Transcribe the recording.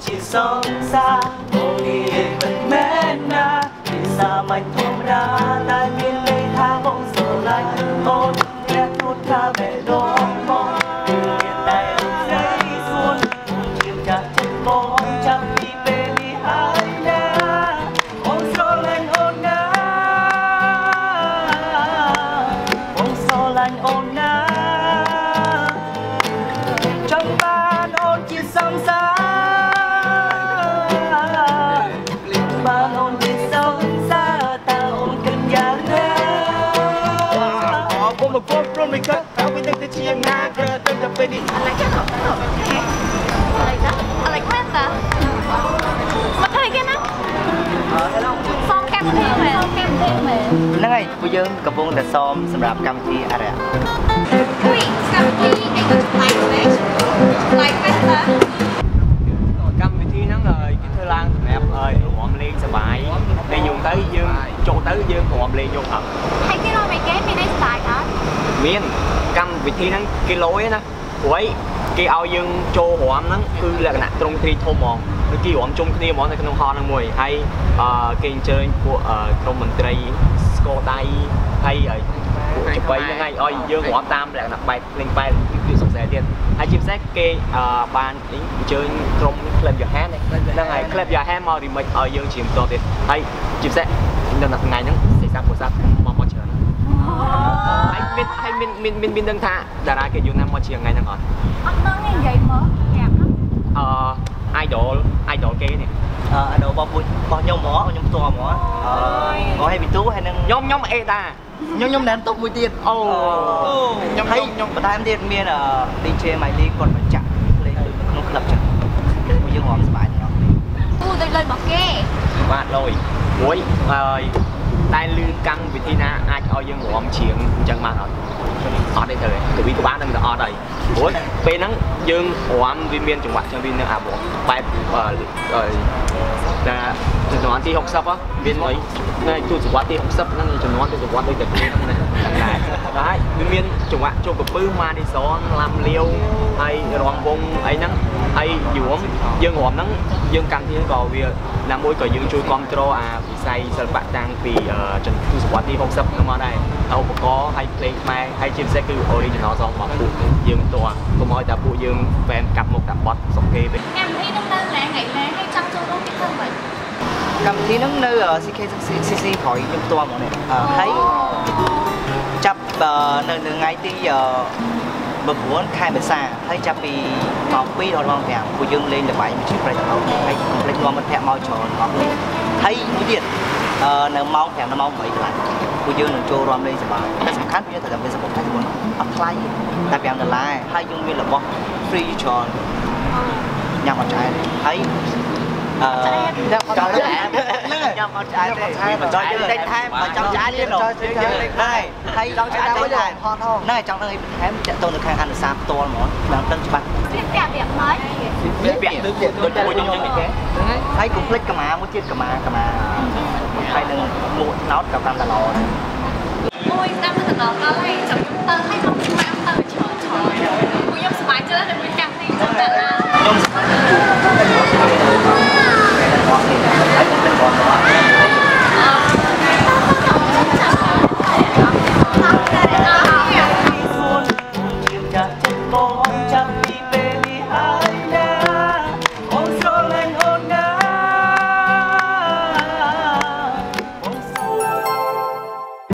នជាសង្សារអូននេះមិនមែនណាពីសាមញ្ញធម្មតាតែមានន័យថាបងស្រឡាញ់អូនអ្នកទូតថាបេះដូងបង baby. I like it. I like that. I like pizza. Mà thấy cái nó. Som cam thi mà. Som cam thi mà. ហ្នឹងហើយពួកយើងកំពុងតែសមសម្រាប់កម្មវិធីអារៈគួយកម្មវិធី like fish like pizza កម្មវិធីហ្នឹងគេធ្វើឡើងសម្រាប់ឲ្យរំលេងសប្បាយពេលយើងទៅយើងចូលទៅយើងរំលេងយកអត់ហើយគេរំលេងគេមានឯស្ដាយដែរមានកម្មវិធីហ្នឹងគេលយណា ព្រោះគេឲ្យយើងចូលរំហ្នឹងគឺលក្ខណៈត្រង់ទ្រីធំហ្មងគឺគេរំជុំគ្នាហ្មងនៅក្នុងហលហ្នឹងមួយហើយអឺគេអញ្ជើញពួកក្រុមមន្ត្រីស្គរដៃហើយពួកចបៃហ្នឹងហើយឲ្យយើងរំតាមលក្ខណៈបែបលេងបែបគឺសុខសាទៀតហើយជាពិសេសគេបានអញ្ជើញក្រុម Club Your Hand ហ្នឹងហើយ Club Your Hand មក remix ឲ្យយើងជាបន្តទៀតហើយជាពិសេសនៅថ្ងៃហ្នឹងសេសាពុសាមកមកច្រើន ហើយមានហើយមានមានមានមានដឹងថាតារាគេយូរណាស់មកជាថ្ងៃហ្នឹងអត់អត់ដឹងទេនិយាយមកប្រាប់អឺ idol idol គេនេះអឺ idol របស់ពួករបស់ខ្ញុំហ្មងខ្ញុំផ្ទាល់ហ្មងអូហើយពីទូហើយនឹងខ្ញុំខ្ញុំអេតាខ្ញុំខ្ញុំដើមតុកមួយទៀតអូខ្ញុំហើយខ្ញុំបន្ថែមទៀតមាន DJ Miley គាត់បញ្ចាក់ភ្លេងក្នុងក្លឹបចឹងពួកយើងរំស្បាយទាំងអស់គ្នាអូដូចលេងរបស់គេបាទលុយមួយហើយ តែលឺកម្មវិធីណាអាចឲ្យយើងរំច្រៀងអញ្ចឹងបានអត់អត់ទេទៅកវីក្បាលនឹងទៅអត់ហើយព្រោះពេលហ្នឹងយើងរំវាមានចង្វាក់ចឹងវានៅអាបងបែបអឺ តែចំនួនទី60មានអីនៅទូសវត្តទី60ហ្នឹងចំនួនទូសវត្តដូចតែគ្នាណាដែរហើយវាមានចង្វាក់ជប់កពើម៉ានីសនឡាំលាវហើយរំវងអីហ្នឹងហើយយួមយើងរំហ្នឹងយើងកម្មវិធីក៏វាណាមួយក៏យើងជួយគ្រប់គ្រងអាវិស័យសិល្បៈតាំងពីចំនួនសវត្តទី60ហ្នឹងមកដែរឧបករណ៍ហើយភ្លេងខ្មែរហើយជាពិសេសគឺ original song របស់ពួកយើងតើកុំឲ្យតែពួកយើងវែនកាប់មុខតាបត់សុខគេពេកកម្មវិធីនឹងទៅ mạnh mẽ hay trăng trâu đốt cái thân vậy កម្មវិធីនឹងនៅ CKCC ក្រោយខ្ញុំផ្ទាល់ហ្មងនេះហើយចាប់នៅថ្ងៃទី9ខែមេសាហើយចាប់ពីម៉ោង2ដល់ម៉ោង5ពួកយើងលេងល្បែងជាប្រេតហើយហើយកុំភ្លេចនាំមិត្តភ័ក្តិមកច្រើនអស់នេះហើយមួយទៀតនៅម៉ោង5ដល់ម៉ោង8កន្លះពួកយើងនឹងចូលរួមលេងសប្បាយតែសំខាន់ពួកយើងត្រូវតែមានសម្បត្តិតែខ្លួនអត់ថ្លៃតែ5ដុល្លារហើយយើងមានរបស់ free ច្រើន ញ៉ាំអត់ឆ្អែតហើយអឺចង់ឆ្អែតញ៉ាំអត់ឆ្អែតទេមិនចង់យើងដេញថែមបើចង់ឆ្អែតយើងយើងដេញថែមហើយចង់ឆ្អែតទៅហត់ណែចង់នឹងឲ្យថែមតាក់ទងទៅខាងអនុសាសន៍ផ្ទាល់ហ្មងបានដឹងច្បាស់វាពាក់វាមិនវាពាក់ដូចដូចមួយខ្ញុំចឹងទេហើយកុំភ្លេចកាម៉ាមួយទៀតកាម៉ាកាម៉ាហើយនឹងមួកណោត95ដុល្លារមួយ95ដុល្លារហើយចាំខ្ញុំទៅឲ្យខ្ញុំ